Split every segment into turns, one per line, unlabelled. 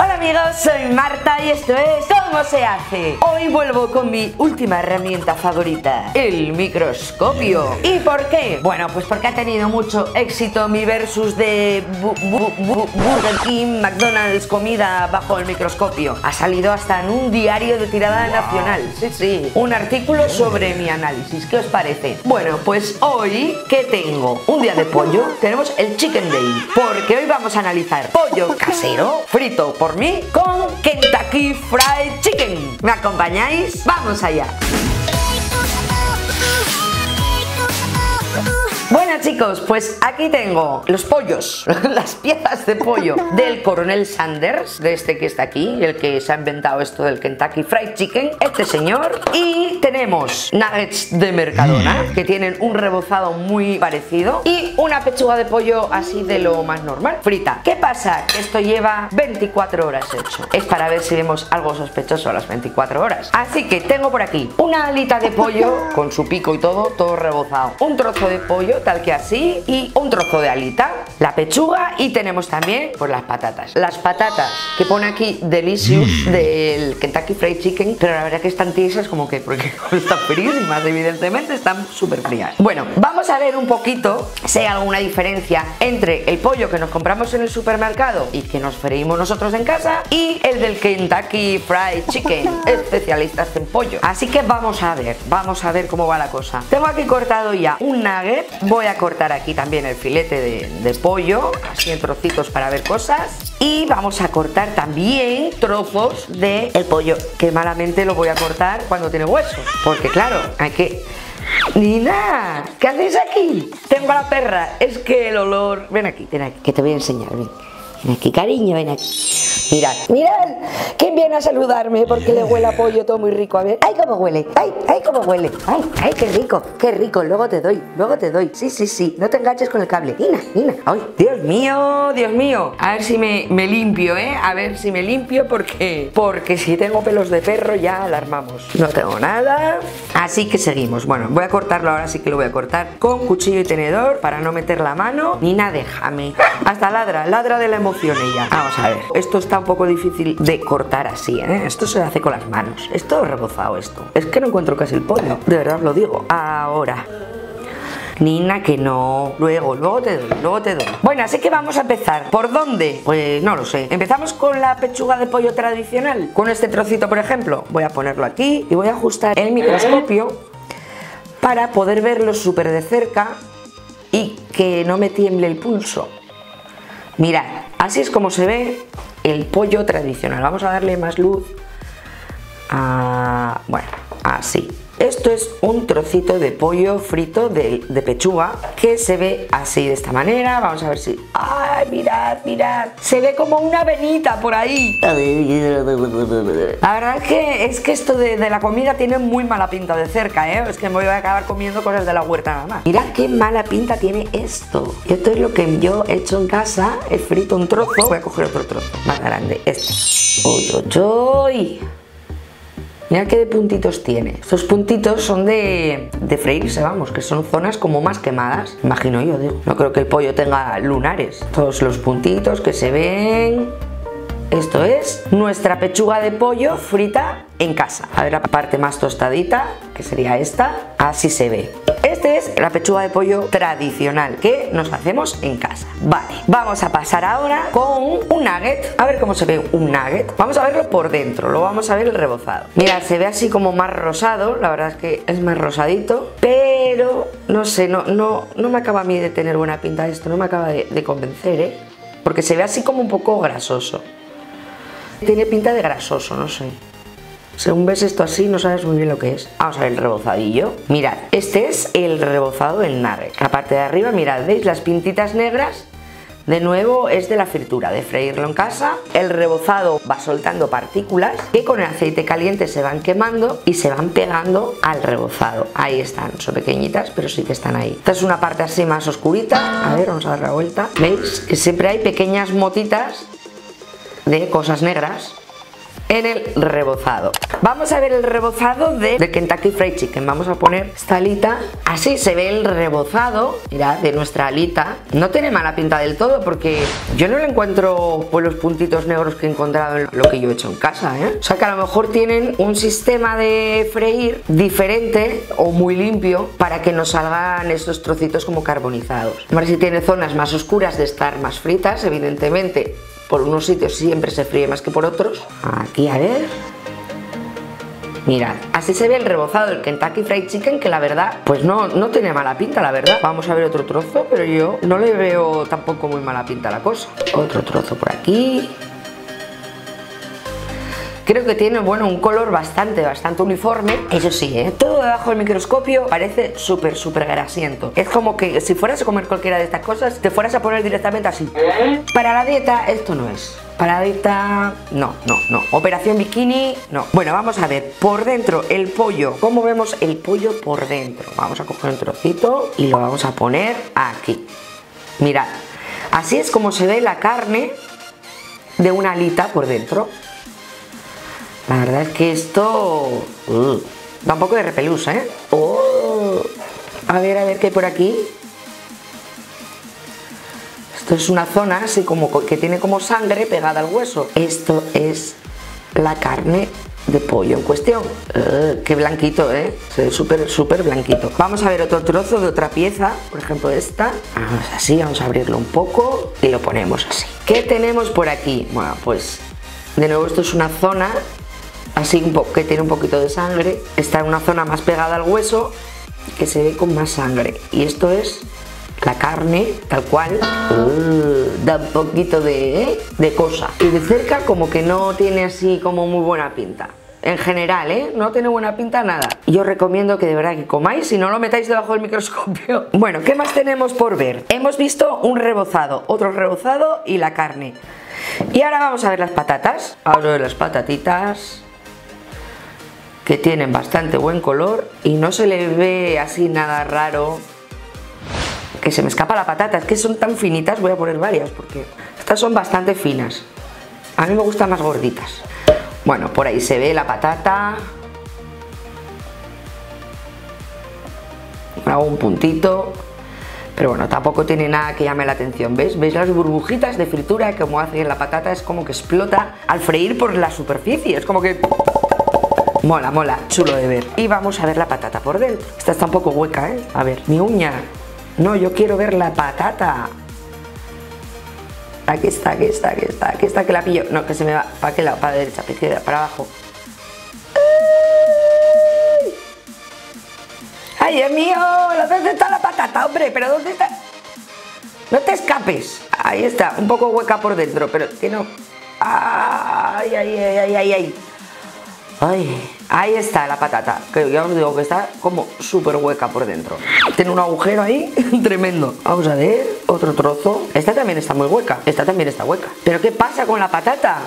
Hola amigos, soy Marta y esto es ¿Cómo se hace? Hoy vuelvo con mi última herramienta favorita, el microscopio. ¿Y por qué? Bueno, pues porque ha tenido mucho éxito mi versus de Bu- Bu- Bu- Burger King, McDonald's, comida bajo el microscopio. Ha salido hasta en un diario de tirada nacional. Sí, sí. Un artículo sobre mi análisis. ¿Qué os parece? Bueno, pues hoy, ¿qué tengo? Un día de pollo. Tenemos el Chicken Day. Porque hoy vamos a analizar pollo casero, frito por mí, con Kentucky Fried Chicken. ¿Me acompañáis? ¡Vamos allá! Chicos, pues aquí tengo los pollos, las piezas de pollo del coronel Sanders, de este que está aquí, el que se ha inventado esto del Kentucky Fried Chicken, este señor. Y tenemos nuggets de Mercadona, que tienen un rebozado muy parecido, y una pechuga de pollo así de lo más normal, frita. ¿Qué pasa? Que esto lleva 24 horas hecho. Es para ver si vemos algo sospechoso a las 24 horas. Así que tengo por aquí una alita de pollo con su pico y todo, todo rebozado. Un trozo de pollo, tal que así, y un trozo de alita, la pechuga y tenemos también pues las patatas. Las patatas que pone aquí Delicious del Kentucky Fried Chicken, pero la verdad que están tiesas como que porque están frísimas, evidentemente están súper frías. Bueno, vamos a ver un poquito si hay alguna diferencia entre el pollo que nos compramos en el supermercado y que nos freímos nosotros en casa y el del Kentucky Fried Chicken, especialistas en pollo. Así que vamos a ver, vamos a ver cómo va la cosa. Tengo aquí cortado ya un nugget, voy a cortar aquí también el filete de, pollo, así en trocitos para ver cosas. Y vamos a cortar también trozos de el pollo, que malamente lo voy a cortar cuando tiene hueso. Porque claro, hay que... Nina, ¿qué haces aquí? Tengo a la perra, es que el olor... Ven aquí, ven aquí, que te voy a enseñar, ven. Ven aquí, cariño, ven aquí. Mirad, mirad, ¿quién viene a saludarme? Porque le huele a pollo todo muy rico. A ver, ¡ay, cómo huele! ¡Ay, ay, cómo huele! ¡Ay, ay, qué rico! ¡Qué rico! Luego te doy, luego te doy. Sí, sí, sí, no te enganches con el cable. Nina, Nina. ¡Ay, Dios mío, Dios mío! A ver si me, me limpio, ¿eh? A ver si me limpio porque... Porque si tengo pelos de perro ya alarmamos. No tengo nada. Así que seguimos. Bueno, voy a cortarlo ahora sí que lo voy a cortar con cuchillo y tenedor para no meter la mano. Nina, déjame. Hasta ladra, ladra de la emoción Vamos a ver. Esto está un poco difícil de cortar así, ¿eh? Esto se hace con las manos. Esto es rebozado esto. Es que no encuentro casi el pollo. De verdad lo digo. Ahora. Nina, que no. Luego, luego te doy, luego te doy. Bueno, así que vamos a empezar. ¿Por dónde? Pues no lo sé. Empezamos con la pechuga de pollo tradicional. Con este trocito, por ejemplo. Voy a ponerlo aquí y voy a ajustar el microscopio para poder verlo súper de cerca y que no me tiemble el pulso. Mirad, así es como se ve el pollo tradicional. Vamos a darle más luz. Ah, bueno, así. Esto es un trocito de pollo frito de, pechuga que se ve así de esta manera. Vamos a ver si... ¡Ay, mirad, mirad! Se ve como una venita por ahí. La verdad es que, es que esto de, de la comida tiene muy mala pinta de cerca, ¿eh? Es que me voy a acabar comiendo cosas de la huerta nada más. Mirad qué mala pinta tiene esto. Esto es lo que yo he hecho en casa. He frito un trozo. Voy a coger otro trozo más grande. Este. ¡Uy, uy, uy! Mira qué de puntitos tiene. Estos puntitos son de, de freírse, vamos, que son zonas como más quemadas. Imagino yo, digo. No creo que el pollo tenga lunares. Todos los puntitos que se ven. Esto es nuestra pechuga de pollo frita en casa. A ver la parte más tostadita, que sería esta. Así se ve. Este es la pechuga de pollo tradicional que nos hacemos en casa. Vale, vamos a pasar ahora con un nugget. A ver cómo se ve un nugget. Vamos a verlo por dentro, lo vamos a ver rebozado. Mira, se ve así como más rosado, la verdad es que es más rosadito, pero no sé, no, no, no me acaba a mí de tener buena pinta esto, no me acaba de convencer, ¿eh? Porque se ve así como un poco grasoso. Tiene pinta de grasoso, no sé. Según ves esto así, no sabes muy bien lo que es. Vamos a ver el rebozadillo. Mirad, este es el rebozado del nugget. La parte de arriba, mirad, ¿veis las pintitas negras? De nuevo es de la fritura, de freírlo en casa. El rebozado va soltando partículas que con el aceite caliente se van quemando y se van pegando al rebozado. Ahí están, son pequeñitas, pero sí que están ahí. Esta es una parte así más oscurita. A ver, vamos a dar la vuelta. ¿Veis? Que siempre hay pequeñas motitas de cosas negras en el rebozado. Vamos a ver el rebozado de, de Kentucky Fried Chicken. Vamos a poner esta alita. Así se ve el rebozado, mira, de nuestra alita. No tiene mala pinta del todo porque yo no le encuentro pues, los puntitos negros que he encontrado en lo que yo he hecho en casa, ¿eh? O sea que a lo mejor tienen un sistema de freír diferente o muy limpio para que nos salgan estos trocitos como carbonizados. A ver si tiene zonas más oscuras de estar más fritas, evidentemente por unos sitios siempre se fríe más que por otros. Aquí, a ver. Mirad, así se ve el rebozado del Kentucky Fried Chicken que la verdad, pues no, no tiene mala pinta la verdad. Vamos a ver otro trozo, pero yo no le veo tampoco muy mala pinta la cosa. Otro trozo por aquí. Creo que tiene, bueno, un color bastante, bastante uniforme. Eso sí, ¿eh? todo debajo del microscopio parece súper, súper grasiento. Es como que si fueras a comer cualquiera de estas cosas, te fueras a poner directamente así. Para la dieta, esto no es. Para la dieta, no, no, no. Operación bikini, no. Bueno, vamos a ver. Por dentro, el pollo. ¿Cómo vemos el pollo por dentro? Vamos a coger un trocito y lo vamos a poner aquí. Mirad. Así es como se ve la carne de una alita por dentro. La verdad es que esto uh, da un poco de repelús, ¿eh? Oh. A ver, a ver qué hay por aquí. Esto es una zona así como que tiene como sangre pegada al hueso. Esto es la carne de pollo en cuestión. Uh, qué blanquito, ¿eh? Se ve súper, súper blanquito. Vamos a ver otro trozo de otra pieza, por ejemplo esta. Vamos así, vamos a abrirlo un poco y lo ponemos así. ¿Qué tenemos por aquí? Bueno, pues de nuevo esto es una zona así un poco, que tiene un poquito de sangre. Está en una zona más pegada al hueso que se ve con más sangre. Y esto es la carne, tal cual. Uh, da un poquito de, ¿eh? de cosa. Y de cerca como que no tiene así como muy buena pinta. En general, ¿eh? No tiene buena pinta nada. Yo recomiendo que de verdad que comáis y no lo metáis debajo del microscopio. Bueno, ¿qué más tenemos por ver? Hemos visto un rebozado, otro rebozado y la carne. Y ahora vamos a ver las patatas. Vamos a ver las patatitas que tienen bastante buen color y no se le ve así nada raro que se me escapa la patata, es que son tan finitas, voy a poner varias porque estas son bastante finas a mí me gustan más gorditas bueno, por ahí se ve la patata hago un puntito pero bueno, tampoco tiene nada que llame la atención, ¿ves? ¿Veis las burbujitas de fritura como hace la patata? Es como que explota al freír por la superficie, es como que Mola, mola, chulo de ver. Y vamos a ver la patata por dentro. Esta está un poco hueca, ¿eh? A ver, mi uña. No, yo quiero ver la patata. Aquí está, aquí está, aquí está, aquí está que la pillo. No, que se me va. ¿Para qué lado? Para la derecha, para izquierda, para abajo. ¡Ay, Dios mío! ¿Dónde está la patata, hombre? ¿Pero dónde está? No te escapes. Ahí está, un poco hueca por dentro, pero que no. ¡Ay, ay, ay, ay, ay! ay. Ay, ahí está la patata, que ya os digo que está como súper hueca por dentro. Tiene un agujero ahí tremendo. Vamos a ver, otro trozo. Esta también está muy hueca, esta también está hueca. ¿Pero qué pasa con la patata?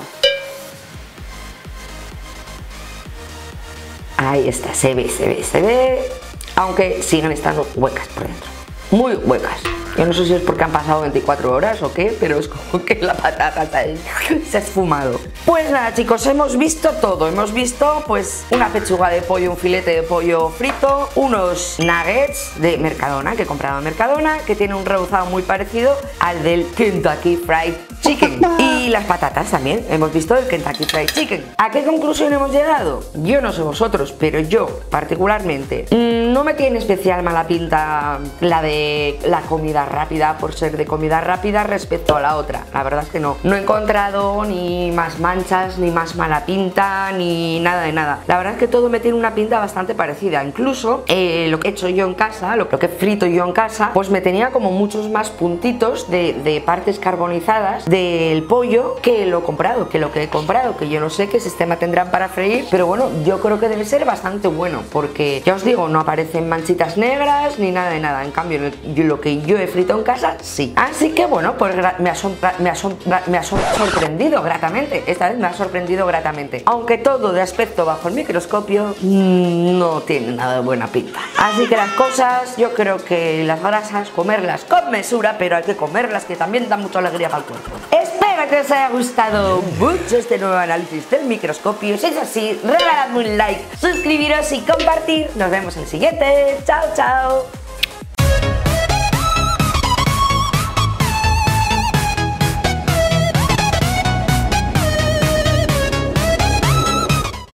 Ahí está, se ve, se ve, se ve. Aunque siguen estando huecas por dentro. Muy huecas. Yo no sé si es porque han pasado 24 horas o qué, pero es como que la patata se ha esfumado. Pues nada chicos, hemos visto todo. Hemos visto pues una pechuga de pollo, un filete de pollo frito, unos nuggets de Mercadona que he comprado en Mercadona, que tiene un rebozado muy parecido al del Kentucky Fried Chicken. Y las patatas también, hemos visto el Kentucky Fried Chicken. ¿A qué conclusión hemos llegado? Yo no sé vosotros, pero yo particularmente mm, no me tiene especial mala pinta la de la comida rápida por ser de comida rápida respecto a la otra. La verdad es que no. No he encontrado ni más manchas, ni más mala pinta, ni nada de nada. La verdad es que todo me tiene una pinta bastante parecida. Incluso eh, lo que he hecho yo en casa, lo, que he frito yo en casa, pues me tenía como muchos más puntitos de, partes carbonizadas del pollo que lo he comprado, que lo que he comprado, que yo no sé qué sistema tendrán para freír, pero bueno, yo creo que debe ser bastante bueno, porque ya os digo, no aparecen manchitas negras ni nada de nada. En cambio, lo que yo he frito en casa, sí. Así que bueno, pues me ha sorprendido gratamente. Esta vez me ha sorprendido gratamente. Aunque todo de aspecto bajo el microscopio mm, no tiene nada de buena pinta. Así que las cosas, yo creo que las grasas, comerlas con mesura, pero hay que comerlas que también dan mucha alegría el cuerpo. Espero que os haya gustado mucho este nuevo análisis del microscopio. Si es así, regaladme un like, suscribiros y compartir. Nos vemos en el siguiente. Chao, chao.